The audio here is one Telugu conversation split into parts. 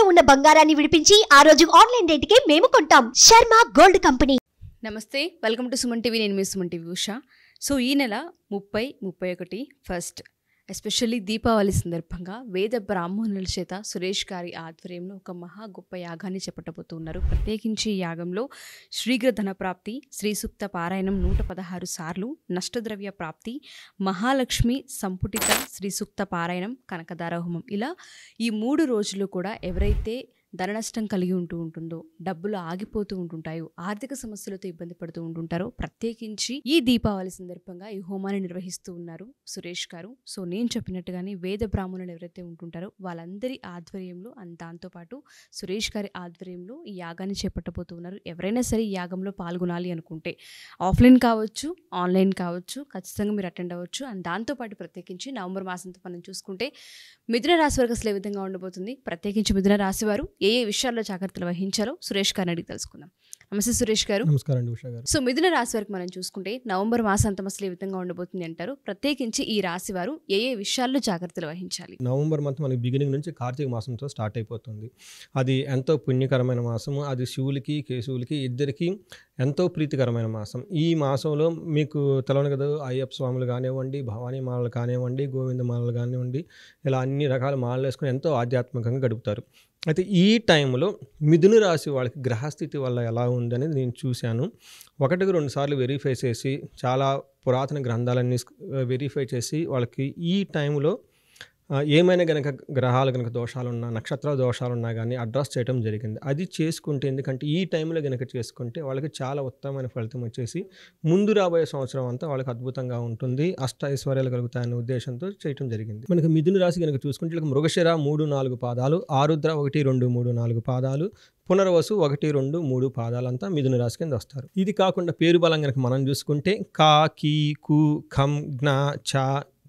తాకట్టులో ఉన్న బంగారాన్ని విడిపించి ఆ రోజు ఆన్లైన్ రేటుకే మేము కొంటాం. Sharma gold company. Namaste welcome to Suman TV. నేను మీ సుమన్ టీవీ ఉషా. సో ఈ నెల ముప్పై ముప్పై ఒకటి ఫస్ట్ ఎస్పెషల్లీ దీపావళి సందర్భంగా వేద బ్రాహ్మణుల చేత సురేష్ గారి ఆధ్వర్యంలో ఒక మహా గొప్ప యాగాన్ని చేపట్టబోతున్నారు. ప్రత్యేకించి ఈ యాగంలో శ్రీగ్ర ధన ప్రాప్తి శ్రీసూక్త పారాయణం నూట పదహారు సార్లు నష్టద్రవ్య ప్రాప్తి మహాలక్ష్మి సంపుటిత శ్రీసూక్త పారాయణం కనకదార హోమం ఇలా ఈ మూడు రోజులు కూడా ఎవరైతే ధన నష్టం కలిగి ఉంటూ ఉంటుందో డబ్బులు ఆగిపోతూ ఉంటుంటాయో ఆర్థిక సమస్యలతో ఇబ్బంది పడుతూ ఉంటుంటారో ప్రత్యేకించి ఈ దీపావళి సందర్భంగా ఈ హోమాన్ని నిర్వహిస్తూ ఉన్నారు సురేష్ గారు. సో నేను చెప్పినట్టుగానే వేద బ్రాహ్మణులు ఎవరైతే ఉంటుంటారో వాళ్ళందరి ఆధ్వర్యంలో అండ్ దాంతోపాటు సురేష్ గారి ఆధ్వర్యంలో ఈ యాగాన్ని చేపట్టబోతూ ఉన్నారు. ఎవరైనా సరే ఈ యాగంలో పాల్గొనాలి అనుకుంటే ఆఫ్లైన్ కావచ్చు ఆన్లైన్ కావచ్చు ఖచ్చితంగా మీరు అటెండ్ అవ్వచ్చు. అండ్ దాంతోపాటు ప్రత్యేకించి నవంబర్ మాసంతో మనం చూసుకుంటే మిథున రాశి వరకు అసలు ఏ విధంగా ఉండబోతుంది? ప్రత్యేకించి మిథున రాశి వారు ఏ ఏ విషయాల్లో జాగ్రత్తలు వహించాలో సురేష్ గారిని అడిగి తెలుసుకుందాం. నమస్తే సురేష్ గారు. నమస్కారం గారు. సో మిథున రాశి వరకు మనం చూసుకుంటే నవంబర్ మాసాంతం అసలు ఏ విధంగా ఉండబోతుంది అంటారు? ప్రత్యేకించి ఈ రాశి వారు ఏ ఏ విషయాల్లో జాగ్రత్తలు వహించాలి? నవంబర్ మంత్ మనకి బిగినింగ్ నుంచి కార్తీక మాసంతో స్టార్ట్ అయిపోతుంది. అది ఎంతో పుణ్యకరమైన మాసము అది శివులకి కేశవులకి ఇద్దరికి ఎంతో ప్రీతికరమైన మాసం. ఈ మాసంలో మీకు తెలవను కదా అయ్యప్ప స్వాములు కానివ్వండి భవానీ మాలలు కానివ్వండి గోవింద మాలలు కానివ్వండి ఇలా అన్ని రకాల మాలలు వేసుకొని ఎంతో ఆధ్యాత్మికంగా గడుపుతారు. అయితే ఈ టైంలో మిథున రాశి వాళ్ళకి గ్రహస్థితి వల్ల ఎలా ఉందనేది నేను చూశాను. ఒకటికి రెండు సార్లు వెరిఫై చేసి చాలా పురాతన గ్రంథాలన్నీ వెరిఫై చేసి వాళ్ళకి ఈ టైంలో ఏమైనా గనక గ్రహాలు కనుక దోషాలున్నా నక్షత్ర దోషాలు ఉన్నా కానీ అడ్రస్ చేయడం జరిగింది. అది చేసుకుంటే ఎందుకంటే ఈ టైంలో కనుక చేసుకుంటే వాళ్ళకి చాలా ఉత్తమమైన ఫలితం వచ్చేసి ముందు రాబోయే సంవత్సరం అంతా వాళ్ళకి అద్భుతంగా ఉంటుంది. అష్ట ఐశ్వర్యాలు కలుగుతాయనే ఉద్దేశంతో చేయడం జరిగింది. మనకి మిథున రాశి కనుక చూసుకుంటే వీళ్ళకి మృగశిర మూడు నాలుగు పాదాలు ఆరుద్ర ఒకటి రెండు మూడు నాలుగు పాదాలు పునర్వసు ఒకటి రెండు మూడు పాదాలంతా మిథున రాశి కింద వస్తారు. ఇది కాకుండా పేరు బలం కనుక మనం చూసుకుంటే కా కీ కు ఖం జ్ఞ చ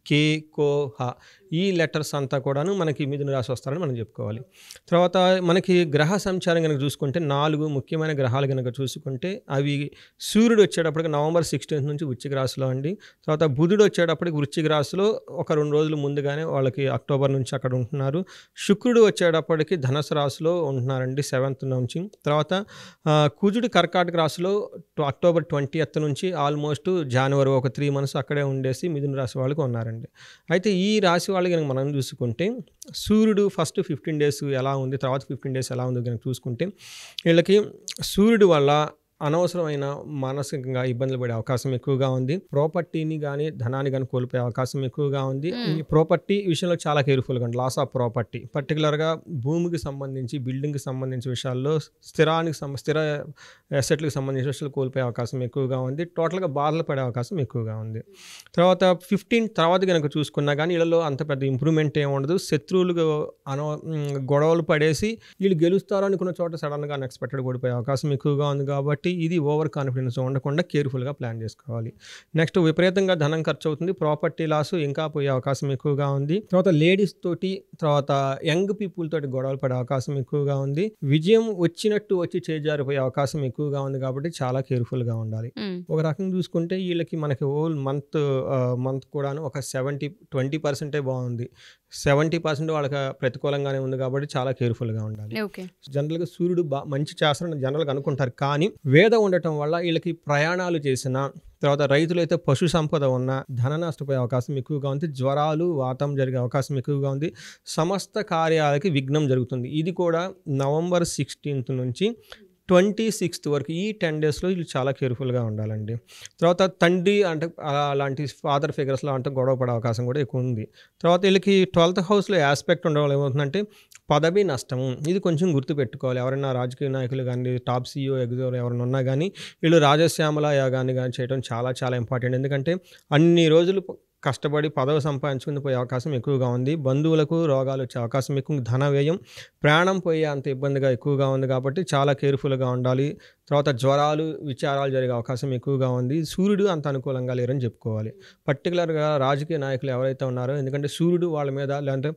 కే కో హ ఈ లెటర్స్ అంతా కూడాను మనకి మిథున రాశి వస్తారని మనం చెప్పుకోవాలి. తర్వాత మనకి గ్రహ సంచారం కనుక చూసుకుంటే నాలుగు ముఖ్యమైన గ్రహాలు కనుక చూసుకుంటే అవి సూర్యుడు వచ్చేటప్పటికి నవంబర్ సిక్స్టీన్త్ నుంచి వృశ్చిక రాశిలో అండి. తర్వాత బుధుడు వచ్చేటప్పటికి వృశ్చిక రాశిలో ఒక రెండు రోజులు ముందుగానే వాళ్ళకి అక్టోబర్ నుంచి అక్కడ ఉంటున్నారు. శుక్రుడు వచ్చేటప్పటికి ధనుసు రాశిలో ఉంటున్నారండి సెవెంత్ నుంచి. తర్వాత కుజుడు కర్కాటక రాశిలో అక్టోబర్ ట్వంటీ నుంచి ఆల్మోస్ట్ జనవరి ఒక త్రీ మంత్స్ అక్కడే ఉండేసి మిథున రాశి వాళ్ళకి ఉన్నారండి అయితే ఈ రాశి వాళ్ళకి కనుక మనం చూసుకుంటే సూర్యుడు ఫస్ట్ ఫిఫ్టీన్ డేస్ ఎలా ఉంది తర్వాత ఫిఫ్టీన్ డేస్ ఎలా ఉంది కనుక చూసుకుంటే వీళ్ళకి సూర్యుడు వల్ల అనవసరమైన మానసికంగా ఇబ్బందులు పడే అవకాశం ఎక్కువగా ఉంది. ప్రాపర్టీని కానీ ధనాన్ని కానీ కోల్పోయే అవకాశం ఎక్కువగా ఉంది. ఈ ప్రాపర్టీ విషయంలో చాలా కేర్ఫుల్గా ఉంది. Loss of property. పర్టికులర్గా భూమికి సంబంధించి బిల్డింగ్కి సంబంధించిన విషయాల్లో స్థిరానికి స్థిర అసెట్లకు సంబంధించిన విషయాలు కోల్పోయే అవకాశం ఎక్కువగా ఉంది. టోటల్గా బాధలు పడే అవకాశం ఎక్కువగా ఉంది. తర్వాత ఫిఫ్టీన్ తర్వాత కనుక చూసుకున్నా కానీ వీళ్ళలో అంత పెద్ద ఇంప్రూవ్మెంట్ ఏమి ఉండదు. శత్రువులు అనవ గొడవలు పడేసి వీళ్ళు గెలుస్తారు అనుకున్న చోట సడన్గా అన్ఎక్స్పెక్టెడ్ ఓడిపోయే అవకాశం ఎక్కువగా ఉంది కాబట్టి ఇది ఓవర్ కాన్ఫిడెన్స్ ఉండకుండా కేర్ఫుల్గా ప్లాన్ చేసుకోవాలి. నెక్స్ట్ విపరీతంగా ధనం ఖర్చు అవుతుంది ప్రాపర్టీ లాస్ ఇంకా పోయే అవకాశం ఎక్కువగా ఉంది. తర్వాత లేడీస్ తోటి తర్వాత యంగ్ పీపుల్ తోటి గొడవలు పడే అవకాశం ఎక్కువగా ఉంది. విజయం వచ్చినట్టు వచ్చి చేజారిపోయే అవకాశం ఎక్కువగా ఉంది కాబట్టి చాలా కేర్ఫుల్గా ఉండాలి. ఒక రకంగా చూసుకుంటే వీళ్ళకి మనకి ఓల్ మంత్ మంత్ కూడాను ఒక సెవెంటీ ట్వంటీ పర్సెంటే బాగుంది. సెవెంటీ పర్సెంట్ వాళ్ళకి ప్రతికూలంగానే ఉంది కాబట్టి చాలా కేర్ఫుల్గా ఉండాలి. జనరల్గా సూర్యుడు మంచి చేస్తారని జనరల్గా అనుకుంటారు. కానీ పేద ఉండటం వల్ల వీళ్ళకి ప్రయాణాలు చేసిన తర్వాత రైతులైతే పశు సంపద ఉన్న ధన నష్టపోయే అవకాశం ఎక్కువగా ఉంది. జ్వరాలు వాతం జరిగే అవకాశం ఎక్కువగా ఉంది. సమస్త కార్యాలకి విఘ్నం జరుగుతుంది. ఇది కూడా నవంబర్ సిక్స్టీన్త్ నుంచి ట్వంటీ సిక్స్త్ వరకు ఈ టెన్ డేస్లో వీళ్ళు చాలా కేర్ఫుల్గా ఉండాలండి. తర్వాత తండ్రి అంటే అలాంటి ఫాదర్ ఫిగర్స్లో అంటే గొడవ పడే అవకాశం కూడా ఎక్కువ ఉంది. తర్వాత వీళ్ళకి ట్వెల్త్ హౌస్లో ఆస్పెక్ట్ ఉండడం ఏమవుతుందంటే పదవి నష్టము. ఇది కొంచెం గుర్తుపెట్టుకోవాలి. ఎవరైనా రాజకీయ నాయకులు కానీ టాప్ సీఈఓ ఎగ్జోర్ ఎవరైనా ఉన్నా కానీ వీళ్ళు రాజశ్యామల యాగాన్ని కానీ చేయడం చాలా చాలా ఇంపార్టెంట్. ఎందుకంటే అన్ని రోజులు కష్టపడి పదవి సంపాదించుకుని పోయే అవకాశం ఎక్కువగా ఉంది. బంధువులకు రోగాలు వచ్చే అవకాశం ఎక్కువ. ధన వ్యయం ప్రాణం పోయే అంత ఇబ్బందిగా ఎక్కువగా ఉంది కాబట్టి చాలా కేర్ఫుల్గా ఉండాలి. తర్వాత జ్వరాలు విచారాలు జరిగే అవకాశం ఎక్కువగా ఉంది. సూర్యుడు అంత అనుకూలంగా లేరని చెప్పుకోవాలి. పర్టికులర్గా రాజకీయ నాయకులు ఎవరైతే ఉన్నారో ఎందుకంటే సూర్యుడు వాళ్ళ మీద లేదంటే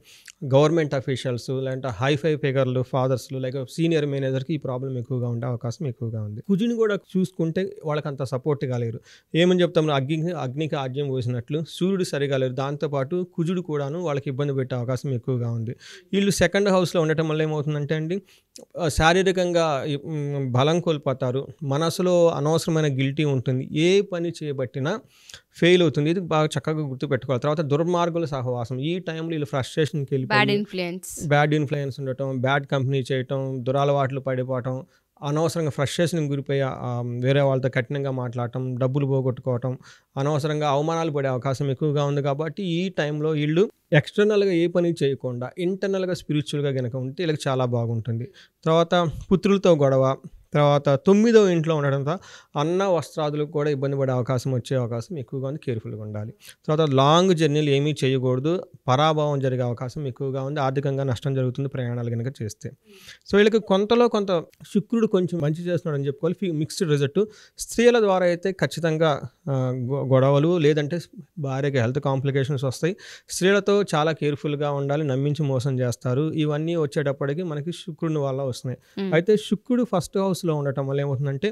గవర్నమెంట్ అఫీషియల్స్ లేదంటే హైఫై ఫిగర్లు ఫాదర్స్లు లైక్ సీనియర్ మేనేజర్కి ఈ ప్రాబ్లం ఎక్కువగా ఉండే అవకాశం ఎక్కువగా ఉంది. కుజుని కూడా చూసుకుంటే వాళ్ళకి అంత సపోర్ట్గా లేరు. ఏమని చెప్తాం? అగ్ని అగ్నికి ఆజ్యం పోసినట్లు సూర్యుడు సరిగా లేరు. దాంతోపాటు కుజుడు కూడాను వాళ్ళకి ఇబ్బంది పెట్టే అవకాశం ఎక్కువగా ఉంది. వీళ్ళు సెకండ్ హౌస్లో ఉండటం వల్ల ఏమవుతుందంటే అండి శారీరకంగా బలం కోల్పోతారు. మనసులో అనవసరమైన గిల్టీ ఉంటుంది. ఏ పని చేయబట్టినా ఫెయిల్ అవుతుంది. ఇది బాగా చక్కగా గుర్తుపెట్టుకోవాలి. తర్వాత దుర్మార్గుల సహవాసం. ఈ టైంలో వీళ్ళు ఫ్రస్ట్రేషన్కి బ్యాడ్ వెళ్ళిపోయి ఇన్ఫ్లుయెన్స్ బ్యాడ్ ఇన్ఫ్లుయెన్స్ ఉండటం బ్యాడ్ కంపెనీ చేయటం దురలవాట్లు పడిపోవటం అనవసరంగా ఫ్రస్ట్రేషన్ గురిపోయి వేరే వాళ్ళతో కఠినంగా మాట్లాడటం డబ్బులు పోగొట్టుకోవటం అనవసరంగా అవమానాలు పడే అవకాశం ఎక్కువగా ఉంది కాబట్టి ఈ టైంలో వీళ్ళు ఎక్స్టర్నల్గా ఏ పని చేయకుండా ఇంటర్నల్గా స్పిరిచువల్గా కనుక ఉంటే వీళ్ళకి చాలా బాగుంటుంది. తర్వాత పుత్రులతో గొడవ తర్వాత తొమ్మిదో ఇంట్లో ఉండడంతో అన్న వస్త్రాదులకు కూడా ఇబ్బంది పడే అవకాశం వచ్చే అవకాశం ఎక్కువగా ఉంది కేర్ఫుల్గా ఉండాలి. తర్వాత లాంగ్ జర్నీలు ఏమీ చేయకూడదు పరాభావం జరిగే అవకాశం ఎక్కువగా ఉంది ఆర్థికంగా నష్టం జరుగుతుంది ప్రయాణాలు కనుక చేస్తే. సో వీళ్ళకి కొంతలో కొంత శుక్రుడు కొంచెం మంచి చేస్తున్నాడు అని చెప్పుకోవాలి మిక్స్డ్ రిజల్ట్ స్త్రీల ద్వారా అయితే ఖచ్చితంగా గొడవలు లేదంటే భార్యకి హెల్త్ కాంప్లికేషన్స్ వస్తాయి. స్త్రీలతో చాలా కేర్ఫుల్గా ఉండాలి నమ్మించి మోసం చేస్తారు. ఇవన్నీ వచ్చేటప్పటికి మనకి శుక్రుని వల్ల వస్తున్నాయి. అయితే శుక్రుడు ఫస్ట్ స్ట్రెస్లో ఉండటం వల్ల ఏమవుతుందంటే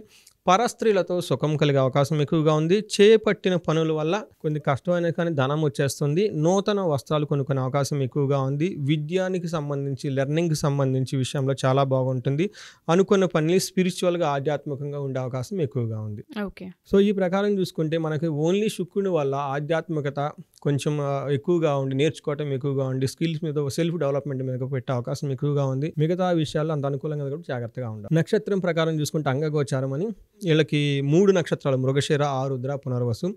పరస్త్రీలతో సుఖం కలిగే అవకాశం ఎక్కువగా ఉంది. చేపట్టిన పనుల వల్ల కొన్ని కష్టమైన కానీ ధనం వచ్చేస్తుంది. నూతన వస్త్రాలు కొనుక్కునే అవకాశం ఎక్కువగా ఉంది. విద్యానికి సంబంధించి లెర్నింగ్కి సంబంధించి విషయంలో చాలా బాగుంటుంది. అనుకున్న పని స్పిరిచువల్గా ఆధ్యాత్మికంగా ఉండే అవకాశం ఎక్కువగా ఉంది. ఓకే. సో ఈ ప్రకారం చూసుకుంటే మనకి ఓన్లీ శుక్రుని వల్ల ఆధ్యాత్మికత కొంచెం ఎక్కువగా ఉండి నేర్చుకోవటం ఎక్కువగా ఉండి స్కిల్స్ మీద సెల్ఫ్ డెవలప్మెంట్ మీద పెట్టే అవకాశం ఎక్కువగా ఉంది. మిగతా విషయాల్లో అంత అనుకూలంగా కూడా జాగ్రత్తగా ఉండాలి. నక్షత్రం ప్రకారం చూసుకుంటే అంగగోచారం అని వీళ్ళకి మూడు నక్షత్రాలు మృగశిర ఆరుద్ర పునర్వసు.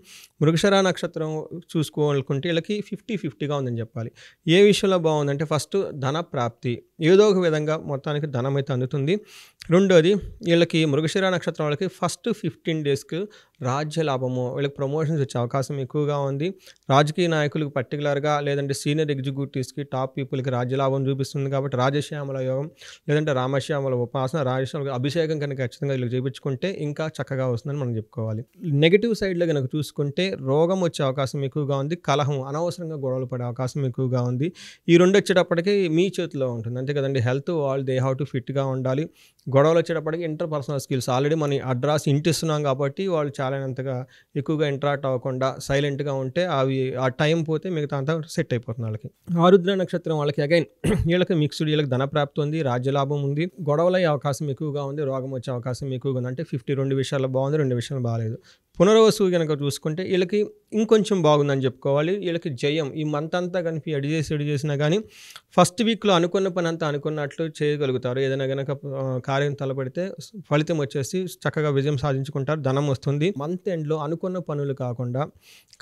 మృగశిర నక్షత్రం చూసుకోవాలనుకుంటే వీళ్ళకి ఫిఫ్టీ ఫిఫ్టీగా ఉందని చెప్పాలి. ఏ విషయంలో బాగుందంటే ఫస్ట్ ధన ప్రాప్తి ఏదో ఒక విధంగా మొత్తానికి ధనం అయితే అందుతుంది. రెండోది వీళ్ళకి మృగశిర నక్షత్రం వాళ్ళకి ఫస్ట్ ఫిఫ్టీన్ డేస్కి రాజ్య లాభము వీళ్ళకి ప్రమోషన్స్ వచ్చే అవకాశం ఎక్కువగా ఉంది. రాజకీయ నాయకులకు పర్టికులర్గా లేదంటే సీనియర్ ఎగ్జిక్యూటివ్స్కి టాప్ పీపుల్కి రాజ్య లాభం చూపిస్తుంది కాబట్టి రాజశ్యామల యోగం లేదంటే రామశ్యామల ఉపాసన రాజశ్యామల అభిషేకం కనుక ఖచ్చితంగా వీళ్ళకి చూపించుకుంటే ఇంకా చక్కగా వస్తుందని మనం చెప్పుకోవాలి. నెగిటివ్ సైడ్లో కనుక చూసుకుంటే రోగం వచ్చే అవకాశం ఎక్కువగా ఉంది. కలహం అనవసరంగా గొడవలు పడే అవకాశం ఎక్కువగా ఉంది. ఈ రెండు వచ్చేటప్పటికి మీ చేతిలో ఉంటుంది. అంతే కదండి. హెల్త్ వాళ్ళు దే హౌ టు ఫిట్గా ఉండాలి. గొడవలు వచ్చేటప్పటికి ఇంటర్ పర్సనల్ స్కిల్స్. ఆల్రెడీ మనం అడ్రస్ ఇంటిస్తున్నాం కాబట్టి వాళ్ళు చాలానంతగా ఎక్కువగా ఇంటరాక్ట్ అవ్వకుండా సైలెంట్గా ఉంటే అవి ఆ టైం పోతే మిగతా అంతా సెట్ అయిపోతుంది వాళ్ళకి. ఆరుద్ర నక్షత్రం వాళ్ళకి అగైన్ వీళ్ళకి మిక్స్డ్ వీళ్ళకి ధన ప్రాప్తి ఉంది రాజ్యలాభం ఉంది. గొడవలు అయ్యే అవకాశం ఎక్కువగా ఉంది రోగం వచ్చే అవకాశం ఎక్కువగా ఉంది. అంటే ఫిఫ్టీ రెండు విషయాలు బాగుంది రెండు విషయాలు బాగాలేదు. పునర్వసు కనుక చూసుకుంటే వీళ్ళకి ఇంకొంచెం బాగుందని చెప్పుకోవాలి. వీళ్ళకి జయం ఈ మంత్ అంతా కనిపి ఎడి చేసి ఎడి చేసినా కానీ ఫస్ట్ వీక్లో అనుకున్న పని అంతా అనుకున్నట్లు చేయగలుగుతారు. ఏదైనా కనుక కార్యం తలపెడితే ఫలితం వచ్చేసి చక్కగా విజయం సాధించుకుంటారు. ధనం వస్తుంది. మంత్ ఎండ్లో అనుకున్న పనులు కాకుండా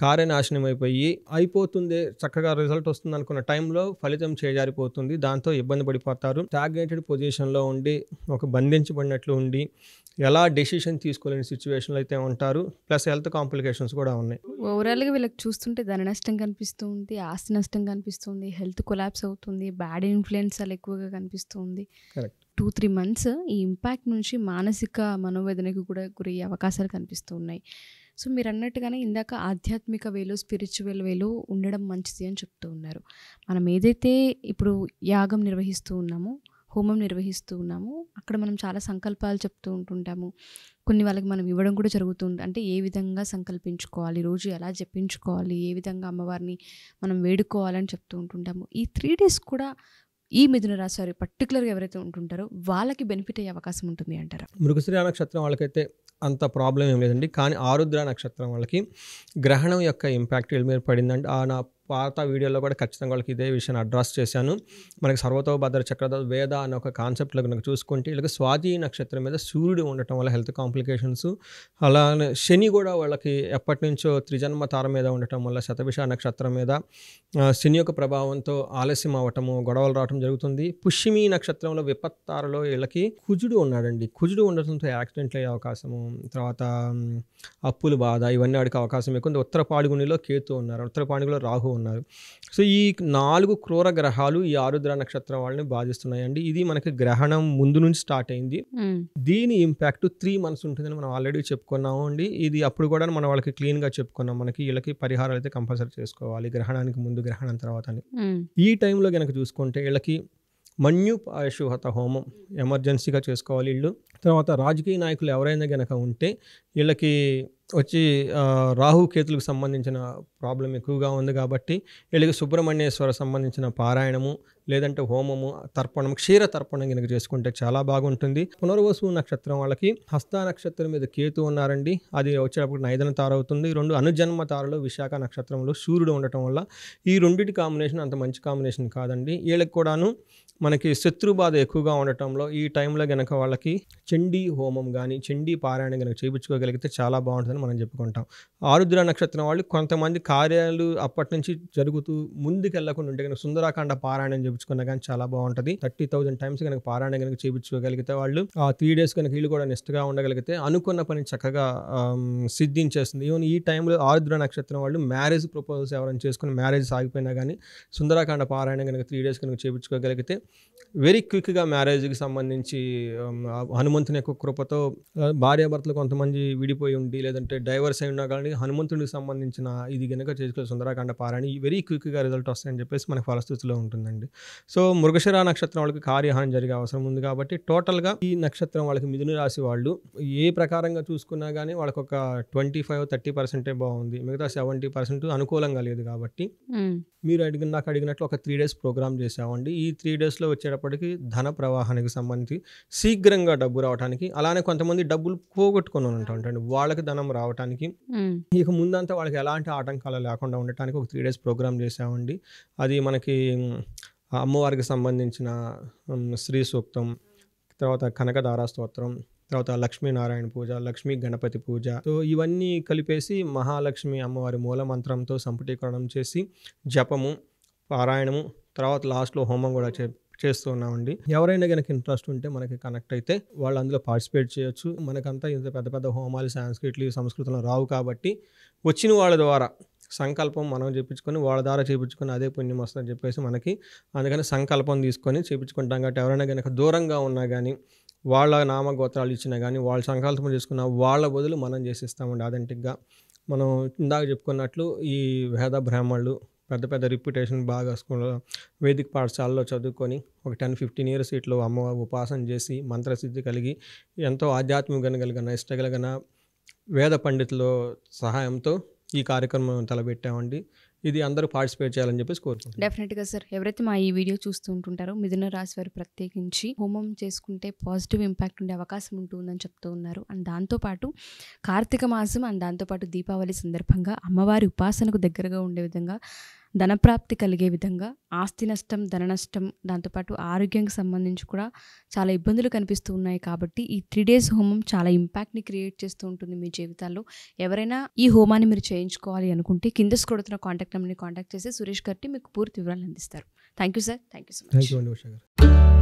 కార్యనాశనం అయిపోయి అయిపోతుంది చక్కగా రిజల్ట్ వస్తుంది అనుకున్న టైంలో ఫలితం చేజారిపోతుంది. దాంతో ఇబ్బంది పడిపోతారు. స్టాగ్నేటెడ్ పొజిషన్లో ఉండి ఒక బంధించబడినట్లు ఉండి ఎలా డెసిషన్ తీసుకోలేని సిచ్యువేషన్లో అయితే ఉంటారు. ప్లస్ హెల్త్ కాంప్లికేషన్స్ కూడా ఉన్నాయి. ఓవరాల్గా వీళ్ళకి చూస్తుంటే ధన నష్టం కనిపిస్తుంది ఆస్తి నష్టం కనిపిస్తుంది హెల్త్ కొలాప్స్ అవుతుంది బ్యాడ్ ఇన్ఫ్లుయెన్స్ అలా ఎక్కువగా కనిపిస్తుంది టూ త్రీ మంత్స్ ఈ ఇంపాక్ట్ నుంచి మానసిక మనోవేదనకు కూడా గురయ్యే అవకాశాలు కనిపిస్తూ ఉన్నాయి. సో మీరు అన్నట్టుగానే ఇందాక ఆధ్యాత్మిక వేలో స్పిరిచువల్ వేలో ఉండడం మంచిది అని చెప్తూ ఉన్నారు. మనం ఏదైతే ఇప్పుడు యాగం నిర్వహిస్తూ ఉన్నామో హోమం నిర్వహిస్తూ ఉన్నామో అక్కడ మనం చాలా సంకల్పాలు చెప్తూ ఉంటుంటాము. కొన్ని వాళ్ళకి మనం ఇవ్వడం కూడా జరుగుతుంది. అంటే ఏ విధంగా సంకల్పించుకోవాలి? రోజు ఎలా జపించుకోవాలి? ఏ విధంగా అమ్మవారిని మనం వేడుకోవాలని చెప్తూ ఉంటుంటాము. ఈ త్రీ డేస్ కూడా ఈ మిథున రాశి వారి పర్టికులర్గా ఎవరైతే ఉంటుంటారో వాళ్ళకి బెనిఫిట్ అయ్యే అవకాశం ఉంటుంది అంటారా? మృగశ్రీ నక్షత్రం వాళ్ళకైతే అంత ప్రాబ్లం ఏం లేదండి. కానీ ఆరుద్ర నక్షత్రం వాళ్ళకి గ్రహణం యొక్క ఇంపాక్ట్ వీళ్ళ మీద పడిందంటే ఆ నా పాత వీడియోలో కూడా ఖచ్చితంగా వాళ్ళకి ఇదే విషయాన్ని అడ్రస్ చేశాను. మనకి సర్వతోభద్ర చక్రద వేద అనే ఒక కాన్సెప్ట్లో కనుక చూసుకుంటే వీళ్ళకి స్వాతి నక్షత్రం మీద సూర్యుడు ఉండటం వల్ల హెల్త్ కాంప్లికేషన్స్ అలానే శని కూడా వాళ్ళకి ఎప్పటి నుంచో త్రిజన్మ తార మీద ఉండటం వల్ల శతభిష నక్షత్రం మీద శని యొక్క ప్రభావంతో ఆలస్యం అవ్వటము గొడవలు రావటం జరుగుతుంది. పుష్యమి నక్షత్రంలో విపత్తారలో వీళ్ళకి కుజుడు ఉన్నాడండి. కుజుడు ఉండటంతో యాక్సిడెంట్లు అయ్యే అవకాశము తర్వాత అప్పులు బాధ ఇవన్నీ ఆడికి అవకాశం ఎక్కువ ఉత్తర పాడుగునిలో కేతు ఉన్నారు. ఉత్తర పాడుగులో రాహు ఉన్నారు. సో ఈ నాలుగు క్రూర గ్రహాలు ఈ ఆరుద్ర నక్షత్రం వాళ్ళని బాధిస్తున్నాయండి. ఇది మనకి గ్రహణం ముందు నుంచి స్టార్ట్ అయింది. దీని ఇంపాక్ట్ త్రీ మంత్స్ ఉంటుందని మనం ఆల్రెడీ చెప్పుకున్నాము అండి. ఇది అప్పుడు కూడా మనం వాళ్ళకి క్లీన్గా చెప్పుకున్నాం. మనకి వీళ్ళకి పరిహారాలు అయితే కంపల్సరీ చేసుకోవాలి. గ్రహణానికి ముందు గ్రహణం తర్వాత అని. ఈ టైంలో కనుక చూసుకుంటే వీళ్ళకి మన్యుపాయశుహత హోమం ఎమర్జెన్సీగా చేసుకోవాలి వీళ్ళు. తర్వాత రాజకీయ నాయకులు ఎవరైనా గనక ఉంటే వీళ్ళకి వచ్చి రాహు కేతులకు సంబంధించిన ప్రాబ్లం ఎక్కువగా ఉంది కాబట్టి వీళ్ళకి సుబ్రహ్మణ్యేశ్వర సంబంధించిన పారాయణము లేదంటే హోమము తర్పణం క్షీర తర్పణం కనుక చేసుకుంటే చాలా బాగుంటుంది. పునర్వసు నక్షత్రం వాళ్ళకి హస్త నక్షత్రం మీద కేతు ఉన్నారండి. అది వచ్చేటప్పుడు నైదన తారవుతుంది రెండు అనుజన్మ తారలు విశాఖ నక్షత్రంలో సూర్యుడు ఉండటం వల్ల ఈ రెండింటి కాంబినేషన్ అంత మంచి కాంబినేషన్ కాదండి. వీళ్ళకి కూడాను మనకి శత్రు బాధ ఎక్కువగా ఉండటంలో ఈ టైంలో గనక వాళ్ళకి చండీ హోమం కానీ చండీ పారాయణ కనుక చేయించుకోగలిగితే చాలా బాగుంటుందని మనం చెప్పుకుంటాం. ఆరుద్ర నక్షత్రం వాళ్ళు కొంతమంది కార్యాలు అప్పటి నుంచి జరుగుతూ ముందుకు వెళ్ళకుండా ఉంటే కనుక సుందరాకాండ పారాయణం చేయించుకున్నా కానీ చాలా బాగుంటుంది. థర్టీ థౌసండ్ టైమ్స్ కనుక పారాయణ కనుక చేయించుకోగలిగితే వాళ్ళు ఆ త్రీ డేస్ కనుక వీళ్ళు కూడా నిష్ఠగా ఉండగలిగితే అనుకున్న పని చక్కగా సిద్ధించేస్తుంది. ఈవెన్ ఈ టైంలో ఆరుద్ర నక్షత్రం వాళ్ళు మ్యారేజ్ ప్రపోజల్స్ ఎవరైనా చేసుకుని మ్యారేజ్ ఆగిపోయినా కానీ సుందరాకాండ పారాయణ కనుక త్రీ డేస్ కనుక చేయించుకోగలిగితే వెరీ క్విక్గా మ్యారేజ్కి సంబంధించి ఆ హనుమంతుని యొక్క కృపతో భార్యాభర్తలు కొంతమంది విడిపోయి ఉండి లేదంటే డైవర్స్ అయి ఉన్నా కానీ హనుమంతుడికి సంబంధించిన ఇది కనుక చేసుకునే సుందరాకాండ పారాయణ వెరీ క్విక్గా రిజల్ట్ వస్తాయని చెప్పేసి మనకి ఫలస్థితిలో ఉంటుందండి. సో మృగశిర నక్షత్రం వాళ్ళకి కార్యహాని జరిగే అవసరం ఉంది కాబట్టి టోటల్గా ఈ నక్షత్రం వాళ్ళకి మిథున రాశి వాళ్ళు ఏ ప్రకారంగా చూసుకున్నా కానీ వాళ్ళకి ఒక ట్వంటీ ఫైవ్ థర్టీ పర్సెంటే బాగుంది. మిగతా సెవెంటీ పర్సెంట్ అనుకూలంగా లేదు కాబట్టి. మీరు అడిగిన నాకు అడిగినట్లు ఒక త్రీ డేస్ ప్రోగ్రామ్ చేసామండి ఈ త్రీ డేస్లో వచ్చేటప్పటికి ధన ప్రవాహానికి సంబంధించి శీఘ్రంగా డబ్బు రావడానికి అలానే కొంతమంది డబ్బులు పోగొట్టుకొని ఉంటారండి వాళ్ళకి ధనం రావడానికి. ఇక ముందంతా వాళ్ళకి ఎలాంటి ఆటంకాలు లేకుండా ఉండటానికి ఒక త్రీ డేస్ ప్రోగ్రామ్ చేసామండి అది మనకి అమ్మవారికి సంబంధించిన శ్రీ సూక్తం తర్వాత కనకదార స్తోత్రం తర్వాత లక్ష్మీనారాయణ పూజ లక్ష్మీ గణపతి పూజ. సో ఇవన్నీ కలిపేసి మహాలక్ష్మి అమ్మవారి మూల మంత్రంతో సంపుటీకరణం చేసి జపము పారాయణము తర్వాత లాస్ట్లో హోమం కూడా చే చేస్తూ ఉన్నామండి. ఎవరైనా కనుక ఇంట్రెస్ట్ ఉంటే మనకి కనెక్ట్ అయితే వాళ్ళు అందులో పార్టిసిపేట్ చేయొచ్చు. మనకంతా ఇంత పెద్ద పెద్ద హోమాలు సాంస్కృతులు సంస్కృతులు రావు కాబట్టి వచ్చిన వాళ్ళ ద్వారా సంకల్పం మనం చేపించుకొని వాళ్ళ ద్వారా చేపించుకొని అదే పుణ్యం వస్తుందని చెప్పేసి మనకి అందుకని సంకల్పం తీసుకొని చేపించుకుంటాం కాబట్టి ఎవరైనా కనుక దూరంగా ఉన్నా కానీ వాళ్ళ నామగోత్రాలు ఇచ్చినా కానీ వాళ్ళ సంకల్పం చేసుకున్న వాళ్ళ బదులు మనం చేసిస్తామండి. అథెంటిక్గా మనం ఇందాక చెప్పుకున్నట్లు ఈ వేద బ్రాహ్మణులు పెద్ద పెద్ద రిప్యుటేషన్ బాగా స్కూల్ వేదిక పాఠశాలలో చదువుకొని ఒక టెన్ ఫిఫ్టీన్ ఇయర్స్ ఇట్లో అమ్మ ఉపాసన చేసి మంత్రసిద్ధి కలిగి ఎంతో ఆధ్యాత్మికంగా కలిగిన ఇష్ట కలిగిన వేద పండితుల సహాయంతో ఈ కార్యక్రమం తలపెట్టామండి. ఇది అందరూ పార్టిసిపేట్ చేయాలని చెప్పేసి కోరుకుంటున్నాను డెఫినెట్గా సార్. ఎవరైతే మా ఈ వీడియో చూస్తూ ఉంటుంటారో మిథున రాశి వారు ప్రత్యేకించి హోమం చేసుకుంటే పాజిటివ్ ఇంపాక్ట్ ఉండే అవకాశం ఉంటుందని చెప్తూ ఉన్నారు. అండ్ దాంతోపాటు కార్తీక మాసం అండ్ దాంతోపాటు దీపావళి సందర్భంగా అమ్మవారి ఉపాసనకు దగ్గరగా ఉండే విధంగా ధనప్రాప్తి కలిగే విధంగా ఆస్తి నష్టం ధన నష్టం దాంతోపాటు ఆరోగ్యానికి సంబంధించి కూడా చాలా ఇబ్బందులు కనిపిస్తూ ఉన్నాయి కాబట్టి ఈ త్రీ డేస్ హోమం చాలా ఇంపాక్ట్ని క్రియేట్ చేస్తూ ఉంటుంది మీ జీవితాల్లో. ఎవరైనా ఈ హోమాన్ని మీరు చేయించుకోవాలి అనుకుంటే కింద కొడుతున్న కాంటాక్ట్ నెంబర్ని కాంటాక్ట్ చేసి సురేష్ గారిని మీకు పూర్తి వివరాలు అందిస్తారు. Thank you sir thank you so much